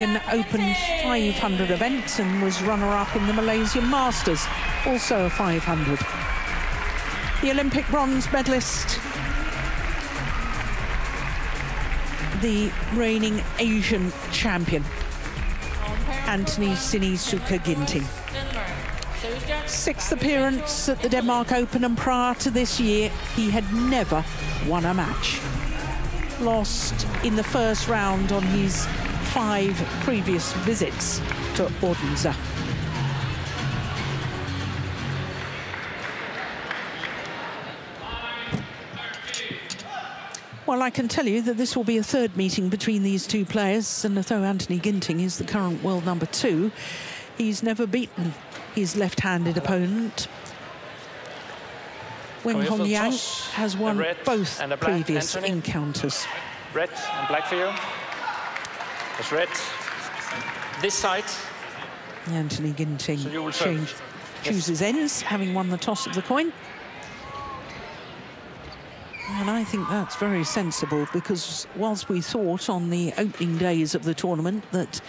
Open 500 event and was runner-up in the Malaysian Masters, also a 500. The Olympic bronze medalist, the reigning Asian champion, Anthony Sinisuka Ginting. Sixth appearance at the Denmark Open and prior to this year, he had never won a match. Lost in the first round on his five previous visits to Odense. Well, I can tell you that this will be a third meeting between these two players, and although Anthony Ginting is the current world number two, he's never beaten his left-handed opponent. Weng Hongyang has won both previous Anthony. encounters. Red and black for you. It's red. This side. Anthony Ginting so change, chooses ends, having won the toss of the coin. And I think that's very sensible because whilst we thought on the opening days of the tournament that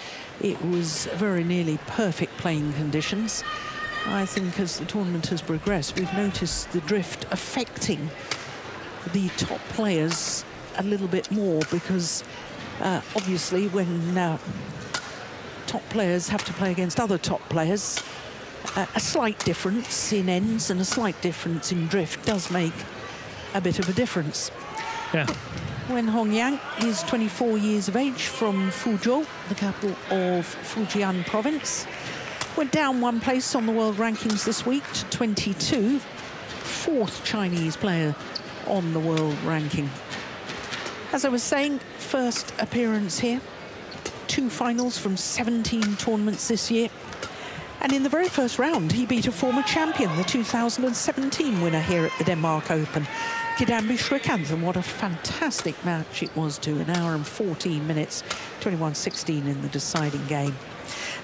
it was very nearly perfect playing conditions, I think as the tournament has progressed, we've noticed the drift affecting the top players a little bit more because uh, obviously, when uh, top players have to play against other top players, uh, a slight difference in ends and a slight difference in drift does make a bit of a difference. Yeah. Weng Hongyang is 24 years of age from Fuzhou, the capital of Fujian province. Went down one place on the world rankings this week to 22, fourth Chinese player on the world ranking. As I was saying, first appearance here. Two finals from 17 tournaments this year. And in the very first round, he beat a former champion, the 2017 winner here at the Denmark Open, Kidambi Srikanth. And what a fantastic match it was to an hour and 14 minutes, 21-16 in the deciding game.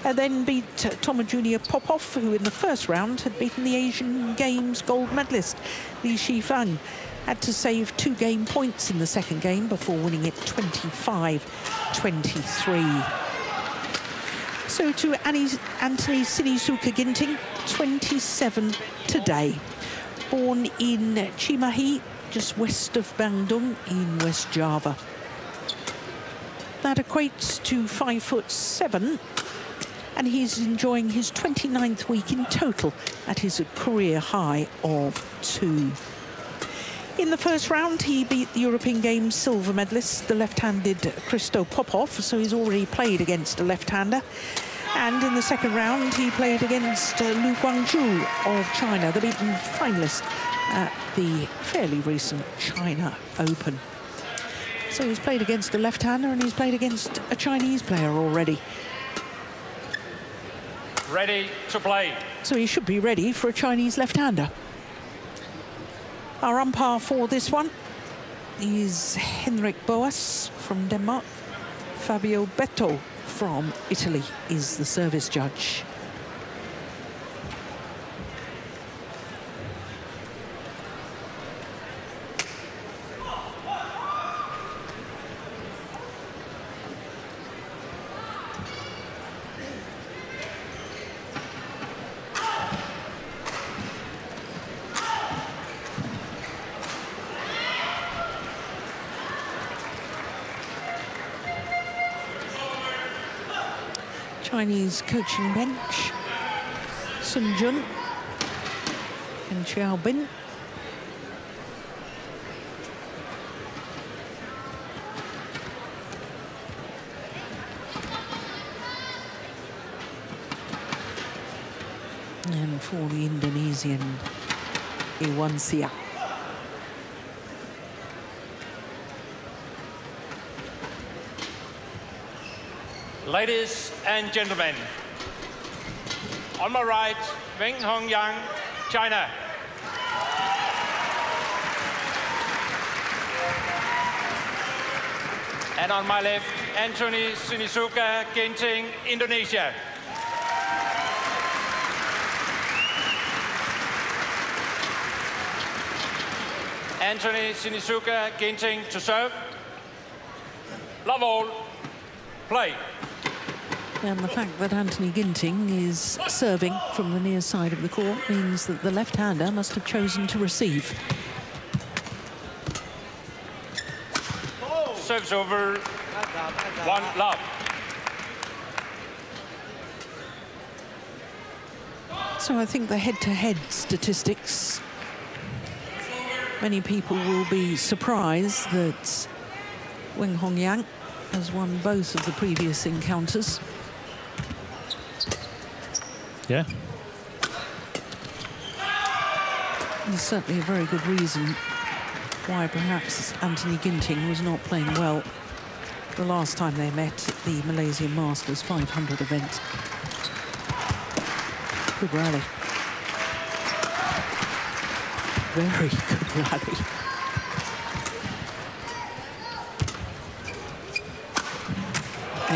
And then beat uh, Toma Junior Popov, who in the first round had beaten the Asian Games gold medalist, Li Shifeng had to save two game points in the second game before winning it 25-23. So to Annie, Anthony Sinisuka Ginting, 27 today. Born in Cimahi, just west of Bandung in West Java. That equates to five foot seven and he's enjoying his 29th week in total at his career high of two. In the first round, he beat the European Games silver medalist, the left-handed Christo Popov, so he's already played against a left-hander. And in the second round, he played against uh, Lu Guangzu of China, the beaten finalist at the fairly recent China Open. So he's played against a left-hander and he's played against a Chinese player already. Ready to play. So he should be ready for a Chinese left-hander. Our umpire for this one is Henrik Boas from Denmark. Fabio Betto from Italy is the service judge. Chinese coaching bench. Sun Jun and Xiao Bin. And for the Indonesian, Irwansyah. Ladies and gentlemen, on my right, Weng Hongyang, China. And on my left, Anthony Sinisuka Ginting, Indonesia. Anthony Sinisuka Ginting to serve. Love all. Play. And the fact that Anthony Ginting is serving from the near side of the court means that the left-hander must have chosen to receive. Serves over. One love. So I think the head-to-head statistics, many people will be surprised that Weng Hongyang has won both of the previous encounters. Yeah. There's certainly a very good reason why perhaps Anthony Ginting was not playing well the last time they met at the Malaysian Masters 500 event. Good rally. Very good rally.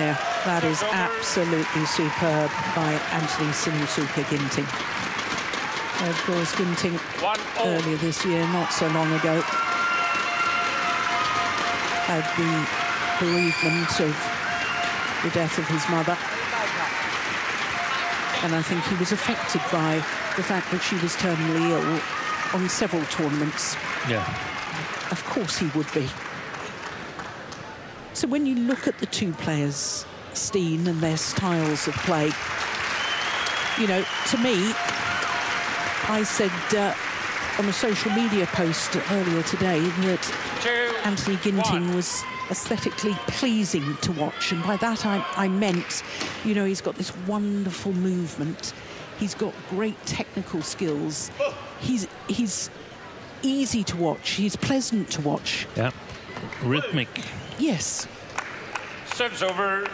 Yeah, that is absolutely superb by Anthony Sinisuka Ginting. Of course, Ginting earlier this year, not so long ago, had the bereavement of the death of his mother. And I think he was affected by the fact that she was terminally ill on several tournaments. Yeah. Of course he would be. So when you look at the two players, Steen and their styles of play, you know, to me, I said uh, on a social media post earlier today that Two. Anthony Ginting one. was aesthetically pleasing to watch. And by that I, I meant, you know, he's got this wonderful movement. He's got great technical skills. He's, he's easy to watch. He's pleasant to watch. Yeah. Rhythmic. Yes. Serves over.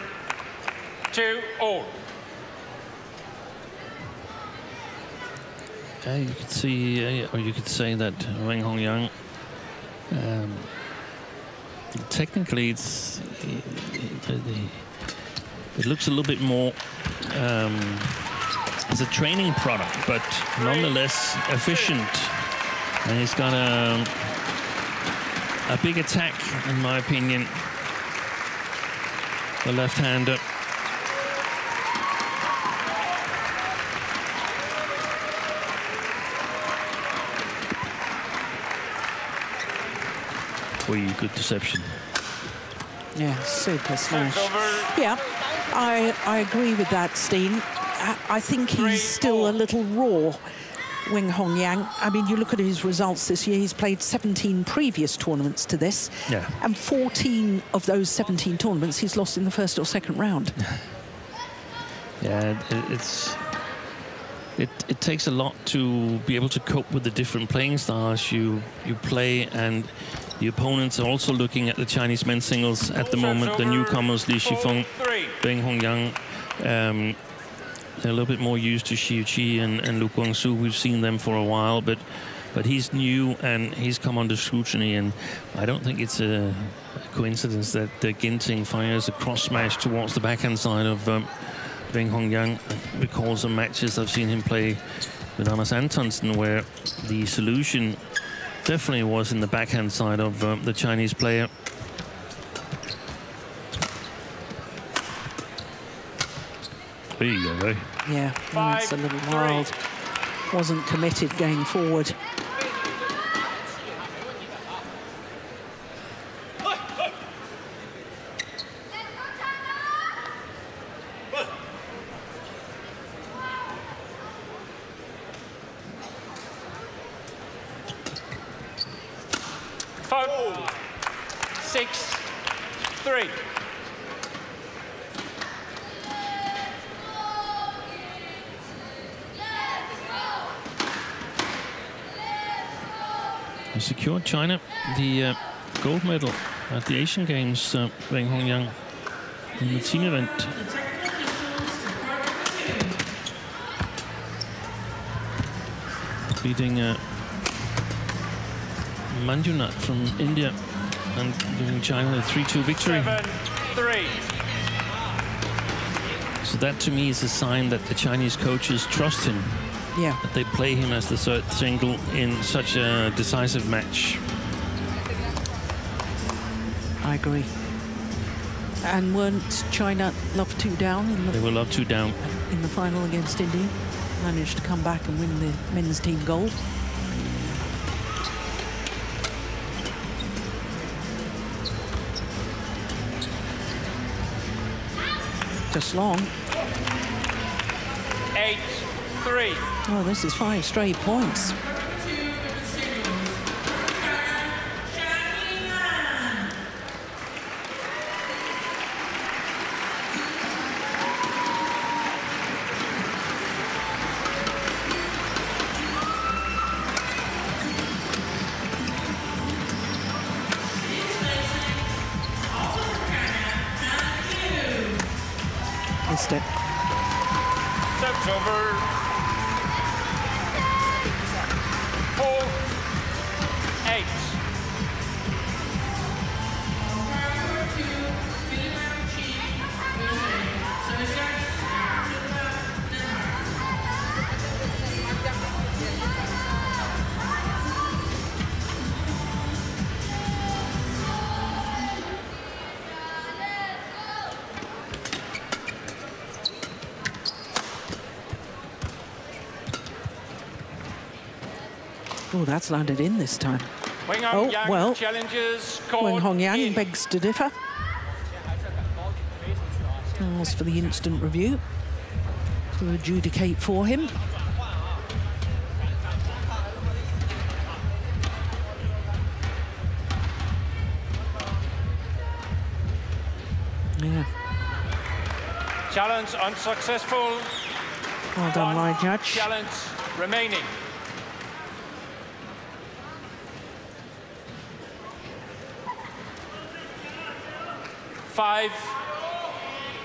to all. Yeah, you could see, uh, or you could say that Weng Hongyang, um, technically, it's it, it, it looks a little bit more um, as a training product, but nonetheless efficient. And he's got a a big attack, in my opinion. The left-hander. Really good deception. Yeah, super smash. Yeah, I, I agree with that, Steen. I, I think Three, he's still a little raw, Weng Hong Yang. I mean, you look at his results this year, he's played 17 previous tournaments to this. Yeah. And 14 of those 17 tournaments he's lost in the first or second round. Yeah, it, it's it, it takes a lot to be able to cope with the different playing styles you you play, and the opponents are also looking at the Chinese men's singles at the moment. The newcomers Li Shifeng, Four, three. Weng Hongyang. Um, they're a little bit more used to Shi Yuqi and, and Lu Guangzu. We've seen them for a while, but but he's new and he's come under scrutiny. And I don't think it's a coincidence that uh, Ginting fires a cross smash towards the backhand side of um, Hongyang. Recall some matches I've seen him play with Anders Antonsen where the solution definitely was in the backhand side of um, the Chinese player. There you go, eh? Yeah, Five, that's a little three. wild. Wasn't committed going forward. Five. Six. Three. He secured China the uh, gold medal at the Asian Games, uh, Weng Hongyang, in the team event. Beating uh, Manjunath from India and giving China a 3-2 victory. Seven. Three. So that to me is a sign that the Chinese coaches trust him, Yeah. that they play him as the third single in such a decisive match. I agree. And weren't China love two down in They were love two down. in the final against India? Managed to come back and win the men's team gold. Just long. Eight, three. Oh, this is five straight points. That's landed in this time. Wing Oh, Yang well. challenges called Hong Yang in. begs to differ. As for the instant review to adjudicate for him. Yeah, Challenge unsuccessful. well done, One my judge. Challenge remaining. Five,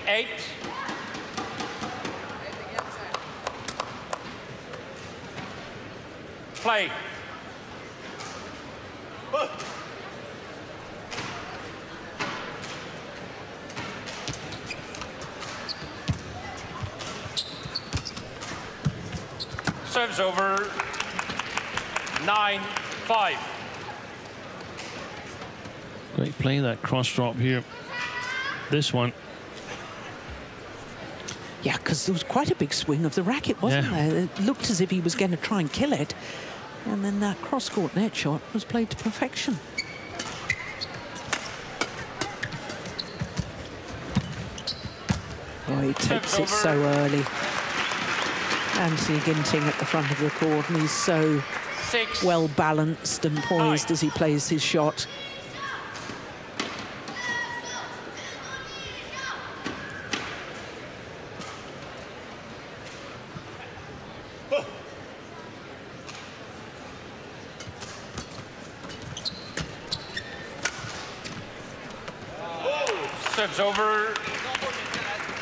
eight. Play. Serves over. Nine, five. Great play, that cross drop here. This one, Yeah, because there was quite a big swing of the racket, wasn't Yeah. there? It looked as if he was going to try and kill it. And then that cross-court net shot was played to perfection. Oh, he takes it so early. Anthony Ginting at the front of the court, and he's so Six. well balanced and poised Nine. as he plays his shot. It's over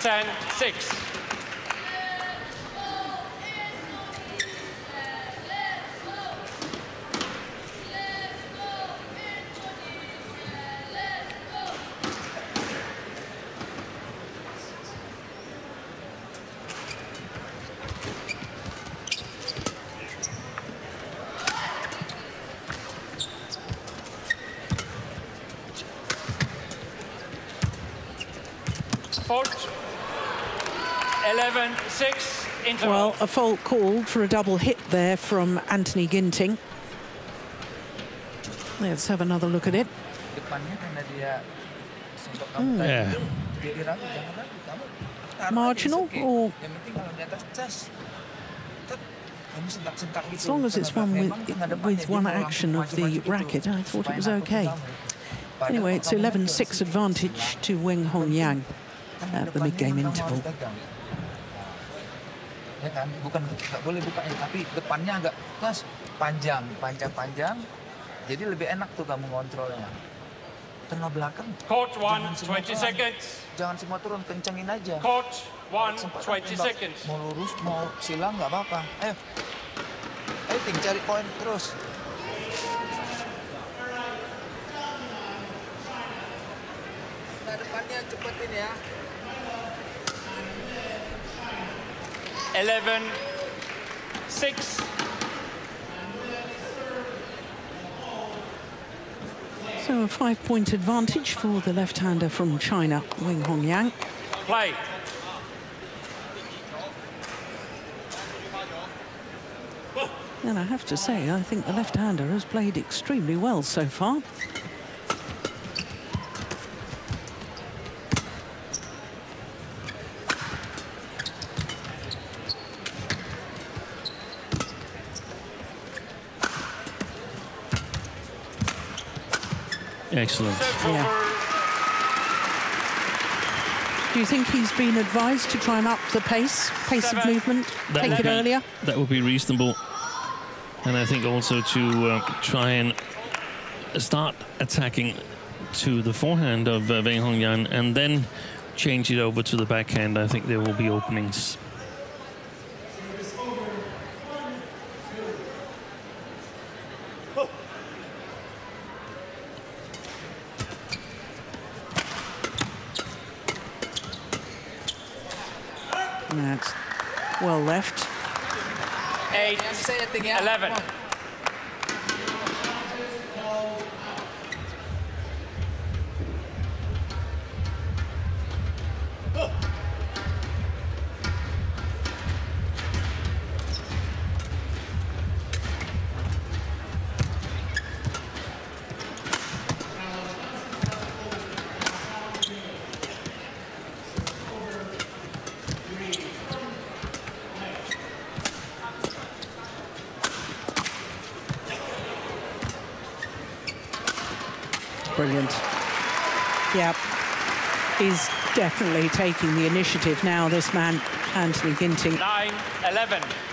10, 6. 6. Interval. Well, a fault called for a double hit there from Anthony Ginting. Let's have another look at it. depannya karena dia senggok kamu hmm. tadi Yeah. itu jadi ragu jangan ragu kamu taruh aja Marginal or- yang penting kalau di atas cas tet, kamu sentak-sentak gitu As long as it's one with, memang tengah depannya with one action of the racket, I thought it was okay. Anyway, it's 11-6 advantage to Weng Hong Yang at the mid-game memang kamu interval. Ya kan? Bukan nggak boleh bukanya tapi depannya agak pas panjang panjang panjang jadi lebih enak tuh kamu ngontrolnya. Tengah belakang. Court 1, Jangan semua 20 pelan. seconds. jangan semua turun kencengin aja. Court 1, Sempat 20 tembak. seconds. mau lurus mau silang nggak apa-apa. Ayo. Ayo ting cari poin terus. Nah depannya cepetin ya 11, 6. So a five-point advantage for the left-hander from China, Weng Hongyang. Play. And I have to say, I think the left-hander has played extremely well so far. Excellent. Yeah. Do you think he's been advised to try and up the pace, pace of movement, That take would it be- earlier? That would be reasonable. And I think also to uh, try and start attacking to the forehand of uh, Weng Hongyang and then change it over to the backhand. I think there will be openings. That's well left. Eight. Yang saya 11. definitely taking the initiative now, this man, Anthony Ginting. 9-11.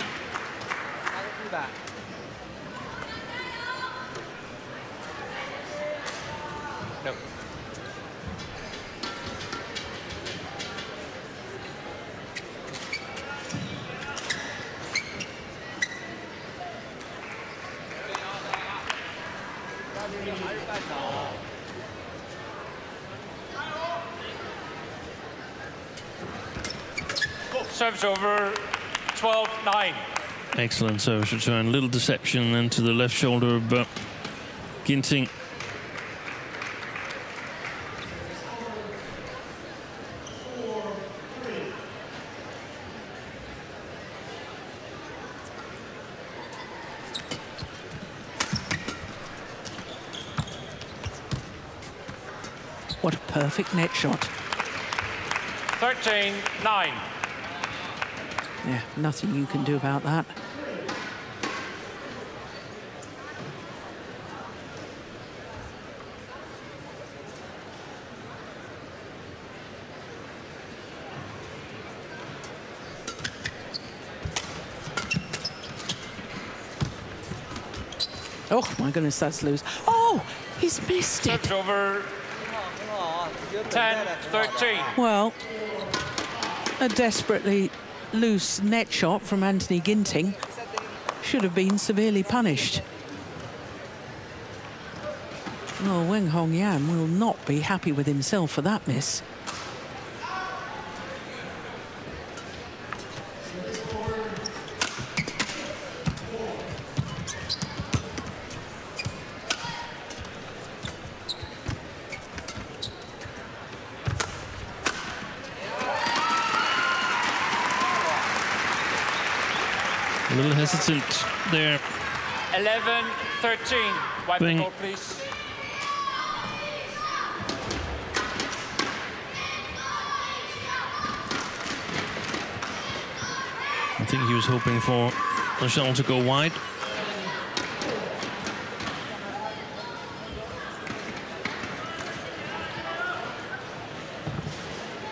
Serves over 12-9. Excellent service return. Little deception then to the left shoulder of uh, Ginting. What a perfect net shot. 13-9. Yeah, nothing you can do about that. Oh my goodness, that's loose. Oh, he's missed it. Serves over 10-13. Well, a desperately loose net shot from Anthony Ginting should have been severely punished. Well, Weng Hong Yang will not be happy with himself for that miss. A little hesitant there. 11-13. Wipe Bing. the goal, please. I think he was hoping for the shuttle to go wide.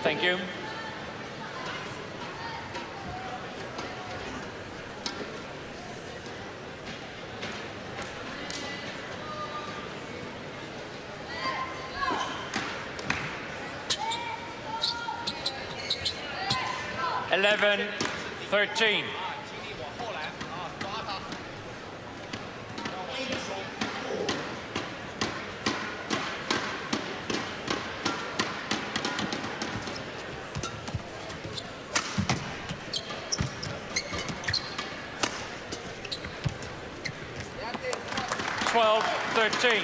Thank you. Eleven, Twelve, thirteen.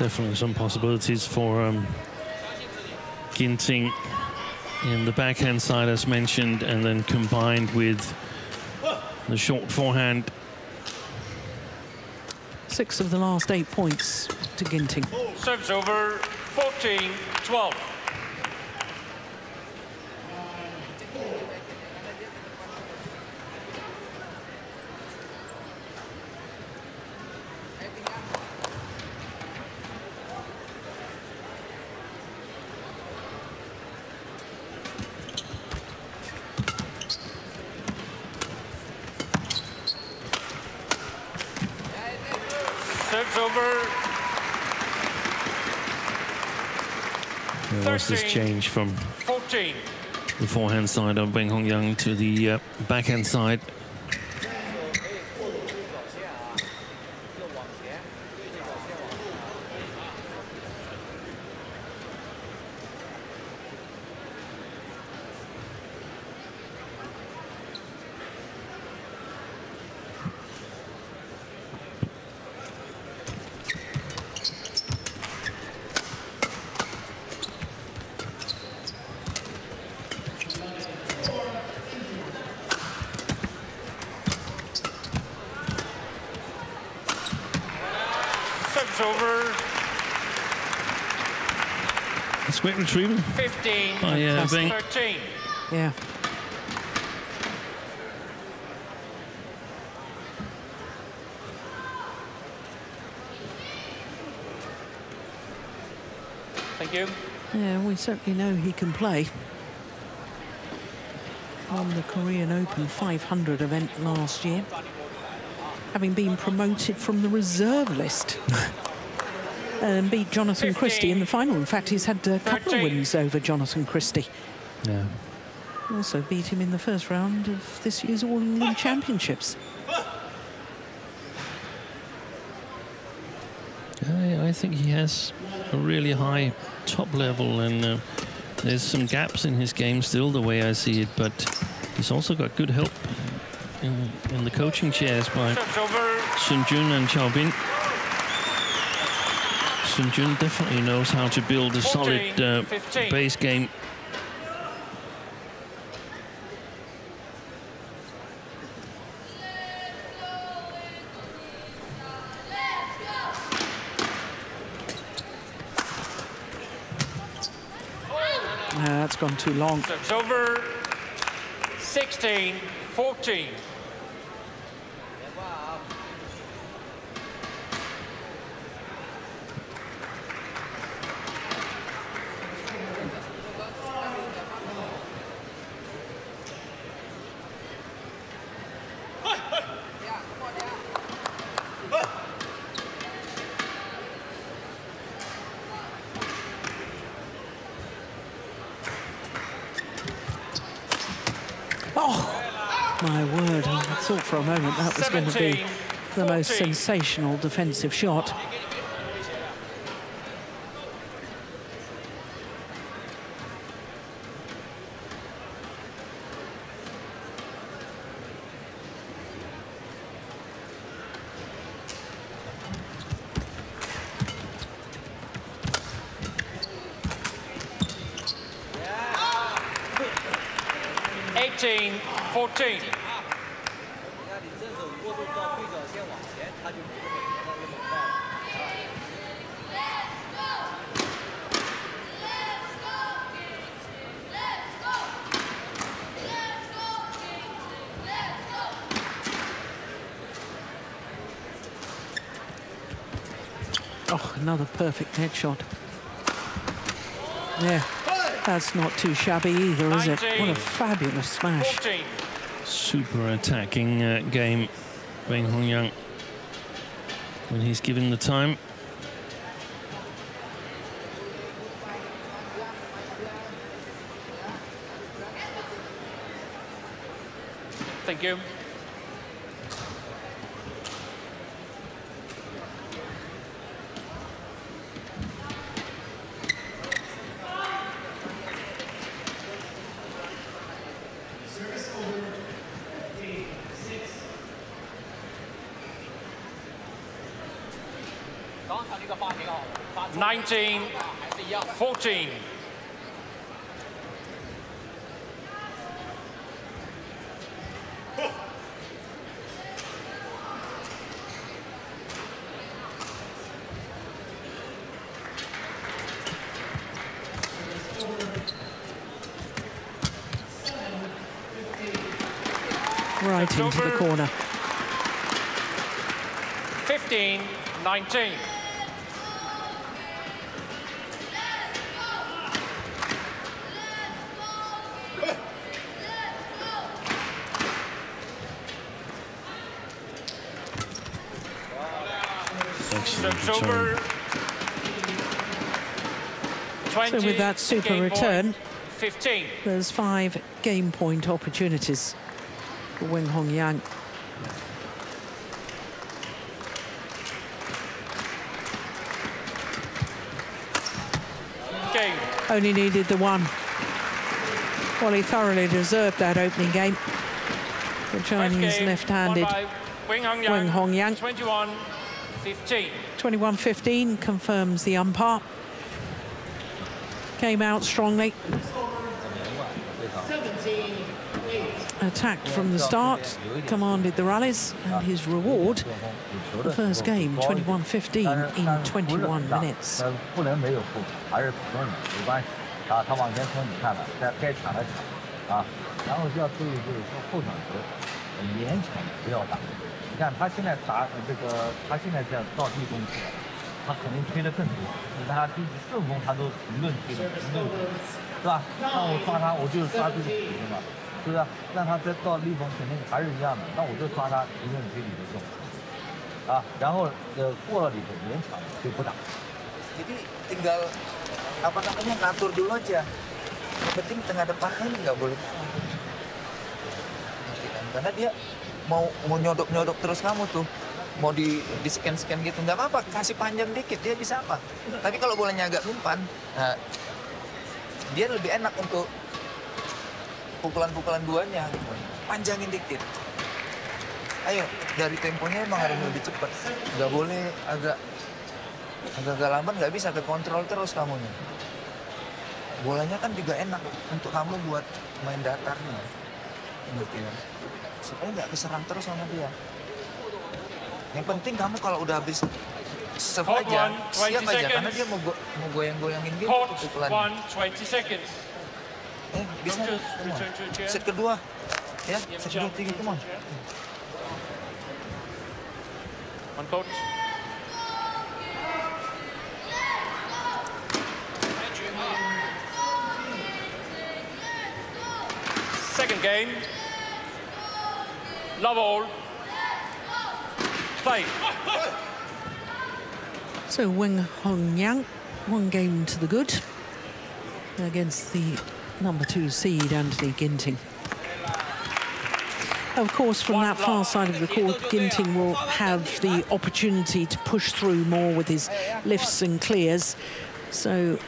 definitely some possibilities for um, Ginting in the backhand side, as mentioned, and then combined with the short forehand. Six of the last eight points to Ginting. Serves over 14 12. Serves over There was this 13. change from 14. the forehand side of Weng Hong Yang to the uh, backhand side. Serves over It's quick retrieval 15 by uh, 13. Yeah. Thank you. Yeah, we certainly know he can play. Won the Korean Open 500 event last year, having been promoted from the reserve list. and beat Jonathan Christie in the final. In fact, he's had a couple of wins over Jonathan Christie. Yeah. Also beat him in the first round of this year's All England Championships. I, I think he has a really high top level, and uh, there's some gaps in his game still, the way I see it. But he's also got good help in, in the coaching chairs by Serves Sun Jun and Xiao Bin. Sun Jun definitely knows how to build a solid uh, base game. No, that's gone too long. It's over 16 14. Oh, my word. I thought for a moment that was going to be the most sensational defensive shot. Another perfect headshot. Yeah, that's not too shabby either, is it? What a fabulous smash. 14. Super attacking uh, game, Weng Hong Yang. When he's given the time. Thank you. 19, 14. Right into the corner. 15, 19. So with that super return, point, 15. there's five game point opportunities for Weng Hong Yang. Game. Only needed the one. Well, he thoroughly deserved that opening game. The Chinese left-handed Weng Hong Yang. Weng Hong Yang. 21, 15. 21-15 confirms the umpire Came out strongly. Attacked from the start, commanded the rallies, and his reward, the first game, 21-15 in 21 minutes. 呃，不能没有负，还是普通的，没关系。啊，他往前冲，你看了，该该抢的抢，啊，然后就要注意，就是说后场球，呃勉强不要打。你看他现在打呃这个，他现在这样到地攻去了， 他肯定推的更多。你看他第几顺风他都评论推的，评论推，是吧？那我抓他，我就是抓这个体的嘛，是不是？让他再到立锋肯定还是一样的，那我就抓他评论推理的这种。啊，然后呃过了里头勉强就不打。 Jadi tinggal apa namanya ngatur dulu aja. Yang penting tengah depannya ini nggak boleh. Nanti kan, Karena dia mau mau nyodok nyodok terus kamu tuh mau di di scan scan gitu nggak apa-apa kasih panjang dikit dia bisa apa. Tapi kalau bolanya agak umpan nah, dia lebih enak untuk pukulan-pukulan duanya gitu. Panjangin dikit. Ayo dari temponya emang harus lebih cepat. Nggak boleh agak agak-agak lambat nggak bisa ke kontrol terus kamunya. Bolanya kan juga enak untuk kamu buat main datarnya. Gitu ya? Supaya nggak keserang terus sama dia yang penting kamu kalau udah habis serve Hold aja one, 20 siap aja karena dia mau go- mau goyang-goyangin gitu Court, pukulan 1, 20 seconds. eh bisa set kedua ya set kedua tiga come on One court. Second game. Love all. So Weng Hong Yang, one game to the good against the number two seed, Anthony Ginting. Of course, from that far side of the court, Ginting will have the opportunity to push through more with his lifts and clears. So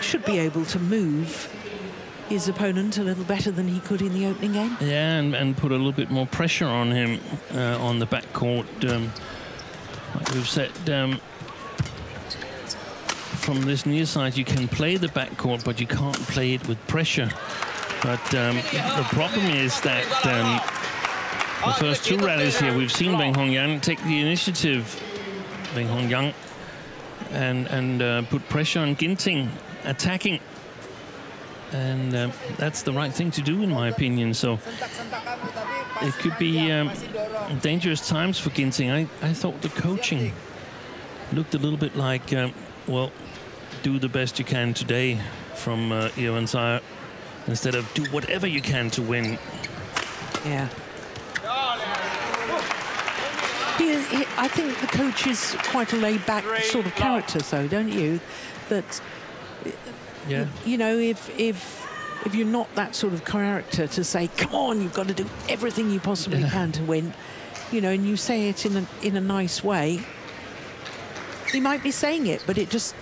should be able to move his opponent a little better than he could in the opening game. Yeah, and, and put a little bit more pressure on him uh, on the backcourt. Um, like we've said, um, from this near side, you can play the backcourt, but you can't play it with pressure. But um, the problem is that um, the first two rallies here, we've seen Weng Hong Yang take the initiative. Weng Hong Yang and and uh, put pressure on Ginting attacking. And uh, that's the right thing to do, in my opinion. So it could be um, dangerous times for Ginting. I, I thought the coaching looked a little bit like, um, well, do the best you can today from uh, Irwansyah instead of do whatever you can to win. Yeah. He he, I think the coach is quite a laid-back sort of character, though, don't you? That Yeah. you know, if if if you're not that sort of character to say, "Come on, you've got to do everything you possibly can to win," you know, and you say it in a in a nice way, he might be saying it, but it just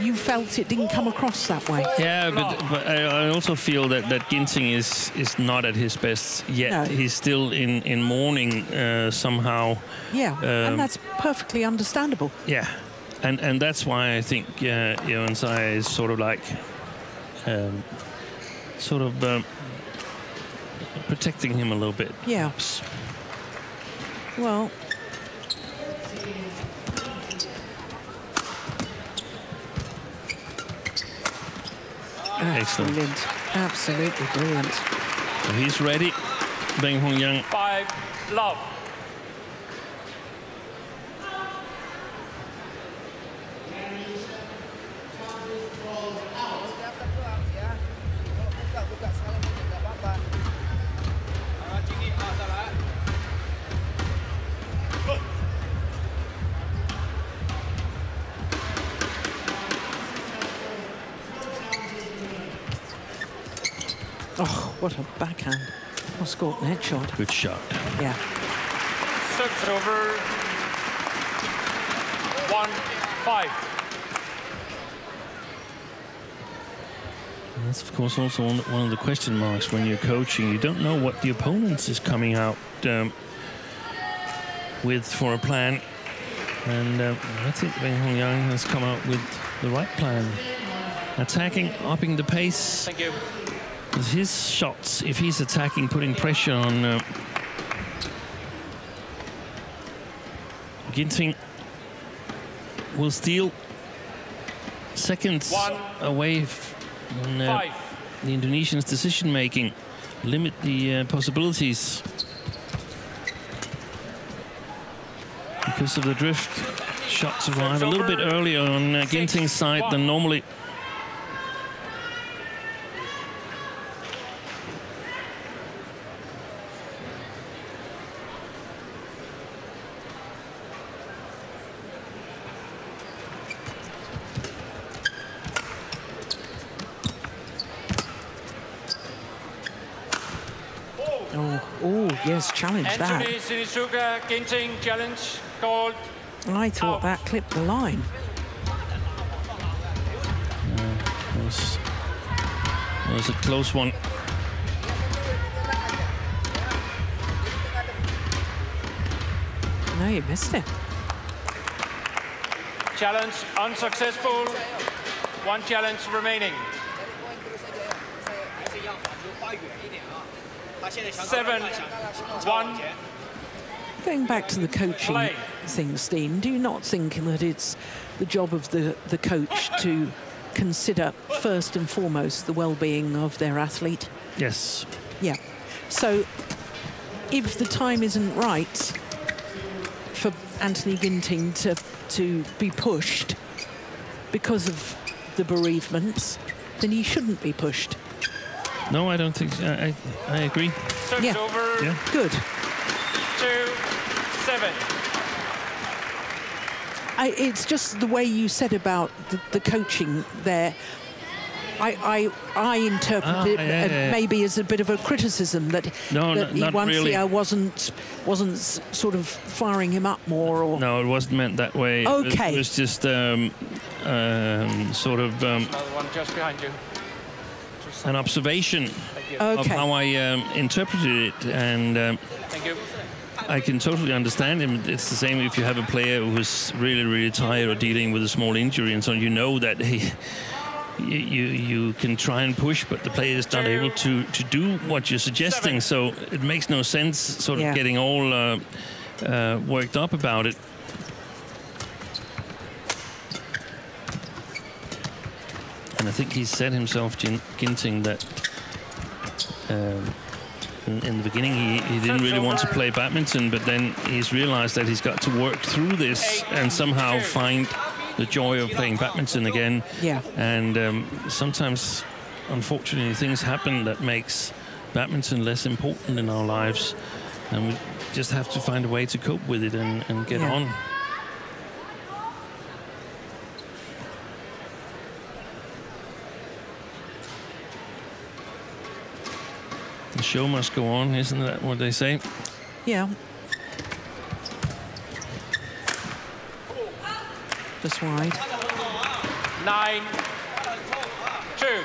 you felt it didn't come across that way. Yeah, but, but I, I also feel that, that Ginting is, is not at his best yet. No. He's still in, in mourning uh, somehow. Yeah, Um, and that's perfectly understandable. Yeah, and and that's why I think uh, Irwansyah is sort of like um, sort of um, protecting him a little bit. Yeah. Well, Excellent. brilliant. Absolutely brilliant. So he's ready. Weng Hong Yang Five, love. What a backhand. Oscar net shot. good shot. Yeah. Service over. One, five. And That's of course also one one of the question marks when you're coaching. You don't know what the opponent is coming out um, with for a plan, and uh, I think Weng Hong Yang has come out with the right plan. Attacking, upping the pace. Thank you. His shots, if he's attacking, putting pressure on uh, Ginting, will steal seconds One. away from uh, the Indonesians' decision making, limit the uh, possibilities. Because of the drift, shots arrive a little bit earlier on uh, Ginting's side than normally. Oh, yes, challenge that. Anthony Sinisuka Ginting challenge called. I thought Out. that clipped the line. It was, it was a close one. No, you missed it. Challenge unsuccessful. One challenge remaining. seven, one. Going back to the coaching play. thing, Steen, do you not think that it's the job of the, the coach to consider first and foremost the well-being of their athlete? Yes. Yeah. So if the time isn't right for Anthony Ginting to, to be pushed because of the bereavements, then he shouldn't be pushed. No, I don't think. I I, I agree. Service Yeah. over. Yeah. Good. Two, seven. I, it's just the way you said about the, the coaching there. I, I, I interpret Ah, it yeah, uh, yeah, yeah. maybe as a bit of a criticism that, No, that no, he once really. here wasn't wasn't sort of firing him up more or No, it wasn't meant that way. It was- Okay. It was just um, um, sort of um, Another one just behind you. An observation Thank you. of how I um, interpreted it, and um, Thank you. I can totally understand him. It's the same if you have a player who's really, really tired or dealing with a small injury, and so you know that he. You, you you can try and push, but the player is not Two. able to, to do what you're suggesting. Seven. So it makes no sense, sort of Yeah. getting all uh, uh, worked up about it. And I think he said himself, Gin- Ginting, that um, in, in the beginning he, he didn't really want to play badminton, but then he's realized that he's got to work through this and somehow find the joy of playing badminton again. Yeah. And um, sometimes, unfortunately, things happen that makes badminton less important in our lives, and we just have to find a way to cope with it and, and get Yeah. on. The show must go on, isn't that what they say? Yeah. Just wide. Nine, two.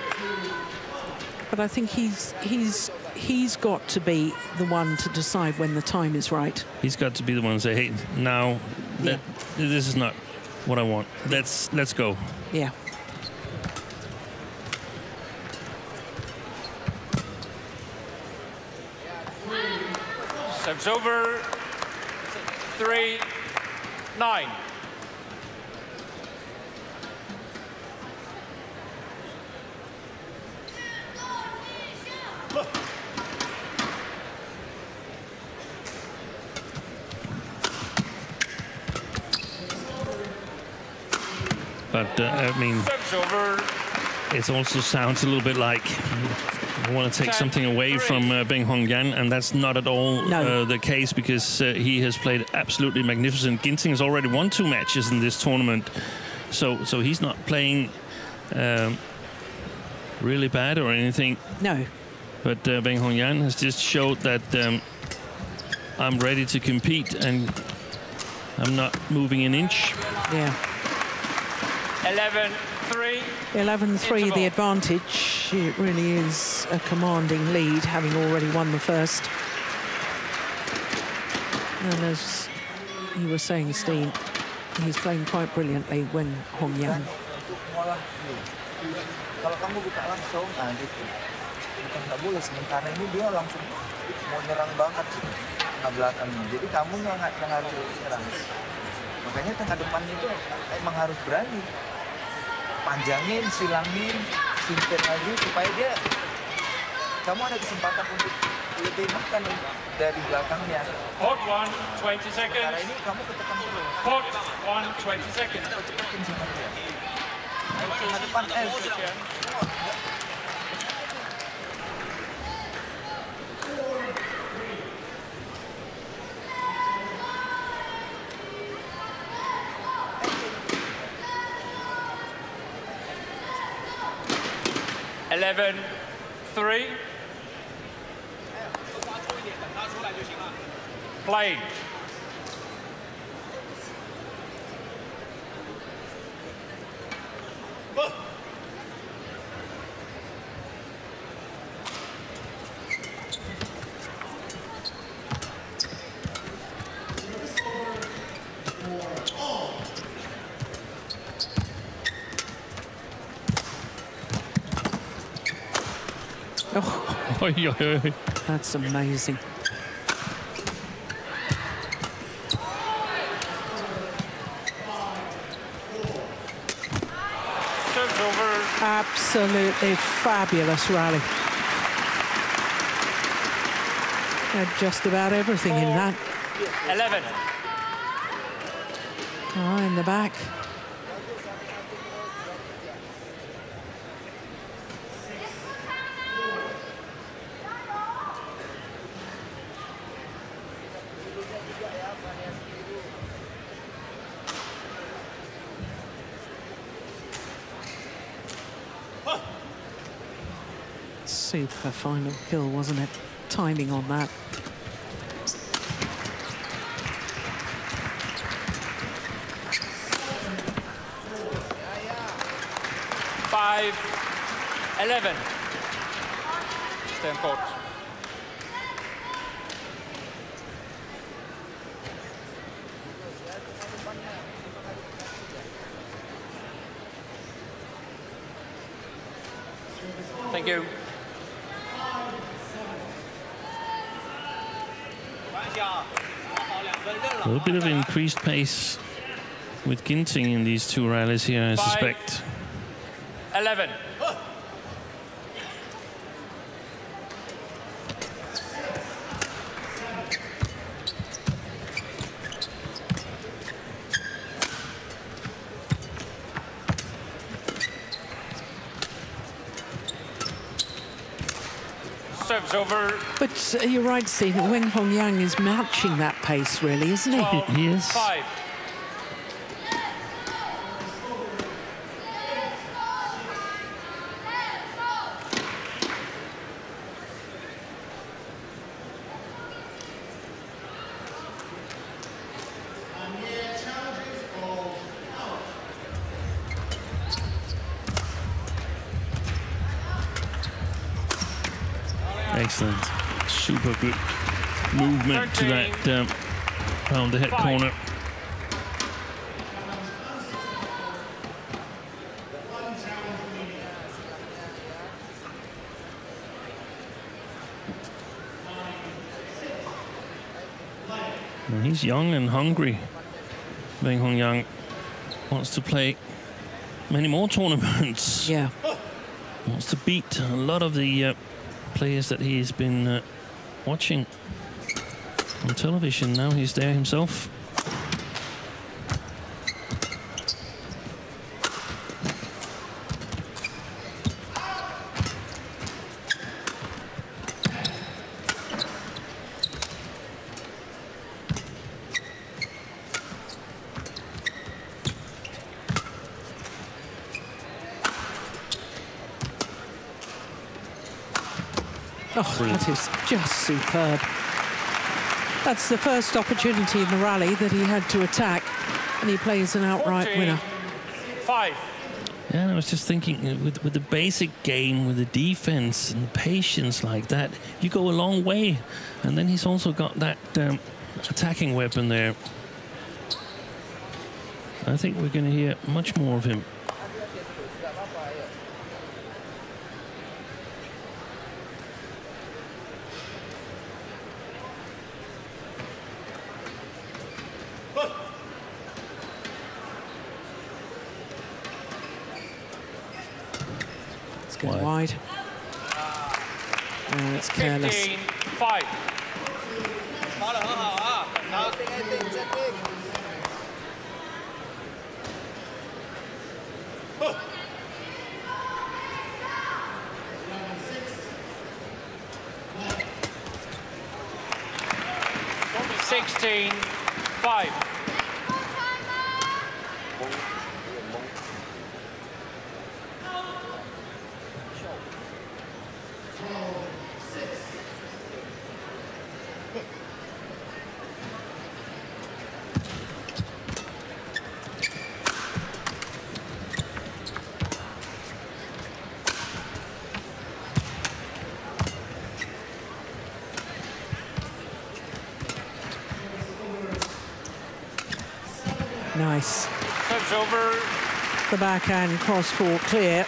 But I think he's he's he's got to be the one to decide when the time is right. He's got to be the one to say, hey, now that this is not what I want. Let's let's go. Yeah. Serves over. Three, nine. But uh, I mean, it also sounds a little bit like want to take Ten, something away three. from uh, Weng Hong Yang, and that's not at all No. uh, the case because uh, he has played absolutely magnificent. Ginting has already won two matches in this tournament, so so he's not playing um, really bad or anything. No. But uh, Weng Hong Yang has just showed that um, I'm ready to compete and I'm not moving an inch. Yeah. 11, 3. 11 3 the advantage. It really is a commanding lead, having already won the first. And as you were saying, Steen, he's playing quite brilliantly Weng Hong Yang. untuk ngolah dulu. Kalau kamu buka langsung, nah gitu. Bukan nggak boleh. Sementara ini dia langsung mau nyerang banget gitu. tengah belakangnya. Jadi kamu yang, yang harus nyerang. Makanya tengah depan itu emang harus berani. Panjangin, silangin, simpir lagi supaya dia kamu ada kesempatan untuk lebih makan dari belakangnya. Port 1, 20 Karena seconds. ini kamu ketekan terus. Port 1, 20 seconds. Cepetin sama dia. Tengah depan, eh, Eleven, three. Playing. Oh, that's amazing. Absolutely fabulous rally. Had just about everything in that. 11. Oh, in the back. Super final kill, wasn't it? Timing on that. Five, 11. Stand court. Bit of increased pace with Ginting in these two rallies here, I Five. suspect. 11. Serves over. But uh, you're right, Stephen. Weng Hong Yang is matching that pace, really, isn't he? 12, He is. 5. to that um, pound the hit Five. corner. He's young and hungry. Weng Hong Yang wants to play many more tournaments. Yeah. Wants to beat a lot of the uh, players that he's been uh, watching on television. Now he's there himself. Oh, that is just superb. That's the first opportunity in the rally that he had to attack, and he plays an outright 14, winner. Five. Yeah, I was just thinking uh, with, with the basic game, with the defense and the patience like that, you go a long way. And then he's also got that um, attacking weapon there. I think we're going to hear much more of him. Nice. That's over. The backhand cross-court clear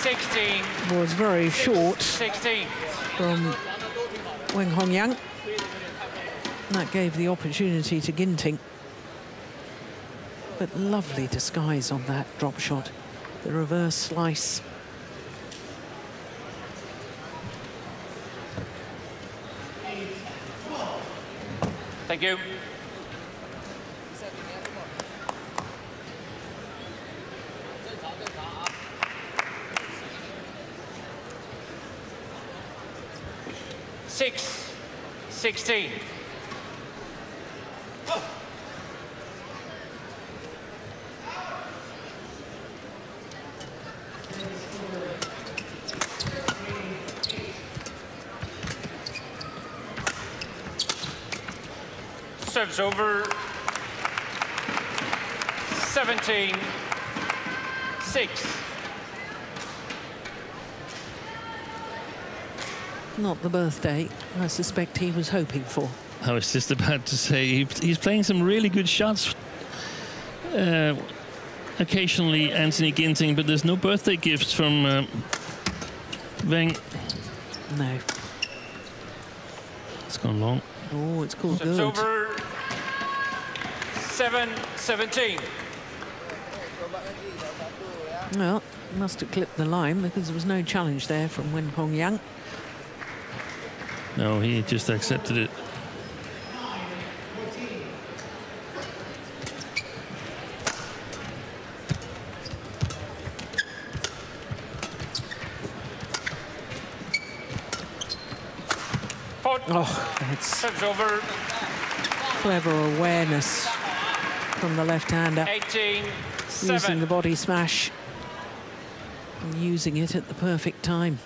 16, was very short 16. from Weng Hong Yang. That gave the opportunity to Ginting. But lovely disguise on that drop shot. The reverse slice. Thank you. Six, 16. Serves over. 17, 6. Not the birthday I suspect he was hoping for. I was just about to say he- he's playing some really good shots. Uh, occasionally, Anthony Ginting, but there's no birthday gifts from uh, Weng. No. It's gone long. Oh, it's called Serves good. over. 7, 17. Well, must have clipped the line because there was no challenge there from Weng Hong Yang. No, he just accepted it. Oh, that's Serves over. clever awareness from the left-hander. 18, Using 7. the body smash and using it at the perfect time.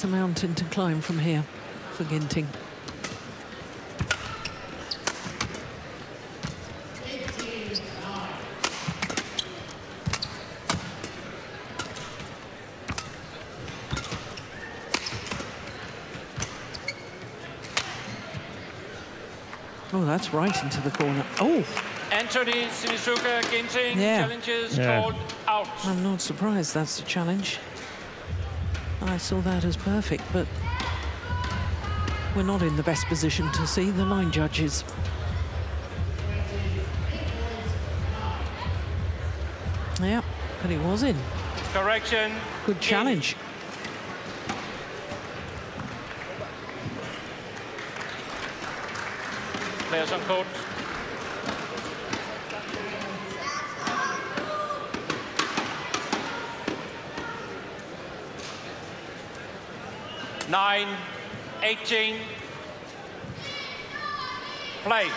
It's a mountain to climb from here for Ginting. Oh, that's right into the corner. Oh, Anthony Sinisuka Ginting Yeah. challenges Yeah. called out. I'm not surprised that's a challenge. I saw that as perfect, but we're not in the best position to see the line judges. Yeah, but it was in. Correction. Good challenge. Players on court. Nine, 18. Play.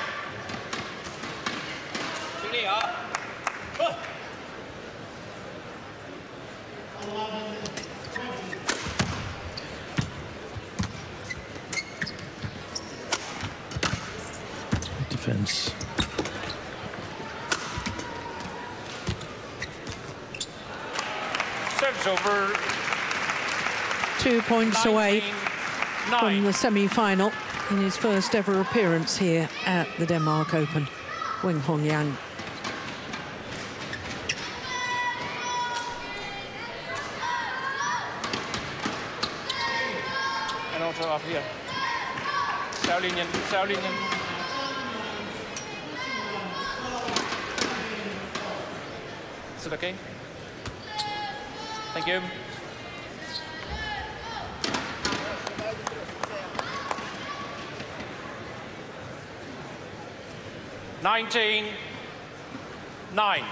兄弟啊， Defense. Serves over. Two points away 19, from the semi-final in his first ever appearance here at the Denmark Open. Weng Hong Yang. And also up here. Servelinjen, servelinjen. Is it okay? Thank you. Nineteen, nine.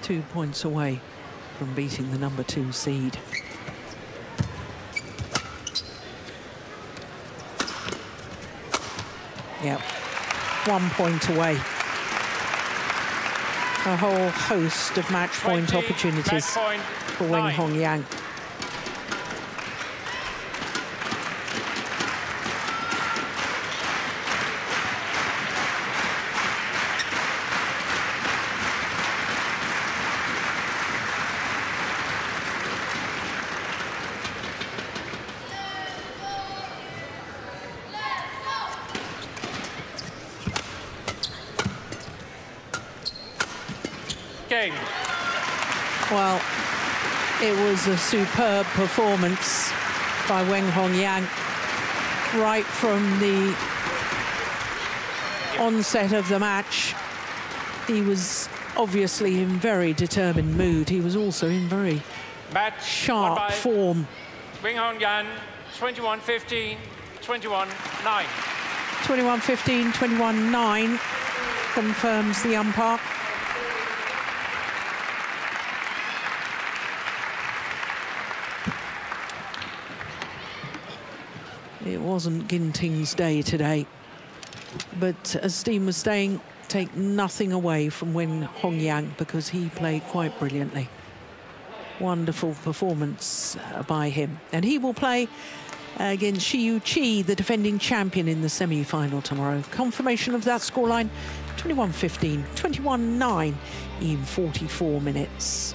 Two points away from beating the number two seed. Yep, one point away. A whole host of match point 20, opportunities match point, for Weng. Hong Yang. Game. Well, it was a superb performance by Weng Hong Yang right from the onset of the match. He was obviously in very determined mood. He was also in very Match sharp form. Weng Hong Yang, 21-15, 21-9. 21-15, 21-9 confirms the umpire. Wasn't Ginting's day today. But as Steen was saying, take nothing away from Weng Hong Yang because he played quite brilliantly. Wonderful performance uh, by him. And he will play against Shi Yuqi, the defending champion in the semi-final tomorrow. Confirmation of that scoreline, 21-15, 21-9 in 44 minutes.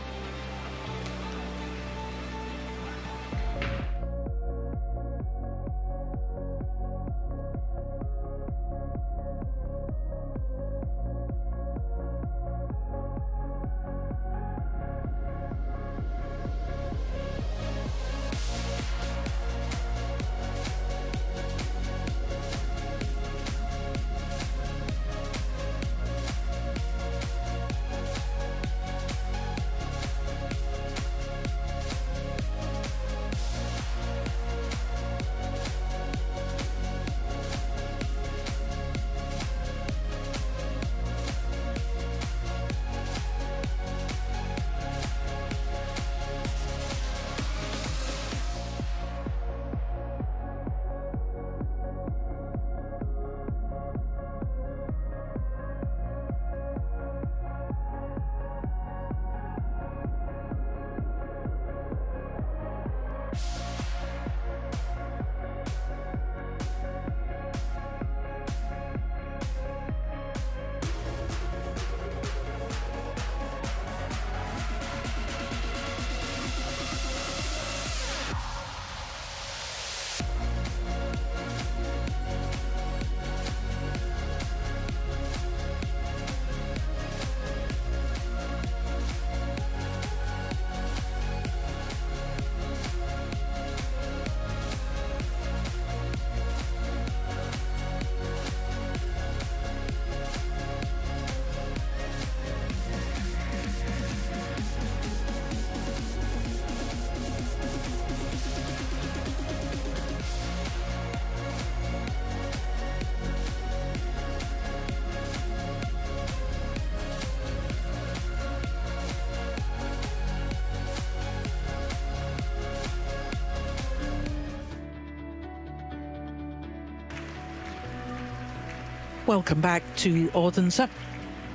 Welcome back to Odense.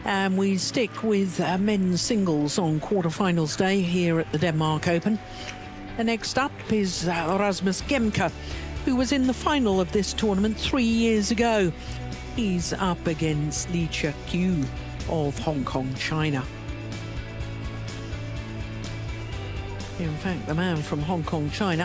And we stick with uh, men's singles on quarterfinals day here at the Denmark Open. The next up is uh, Rasmus Gemke, who was in the final of this tournament three years ago. He's up against Lee Cheuk Yiu of Hong Kong, China. In fact, the man from Hong Kong, China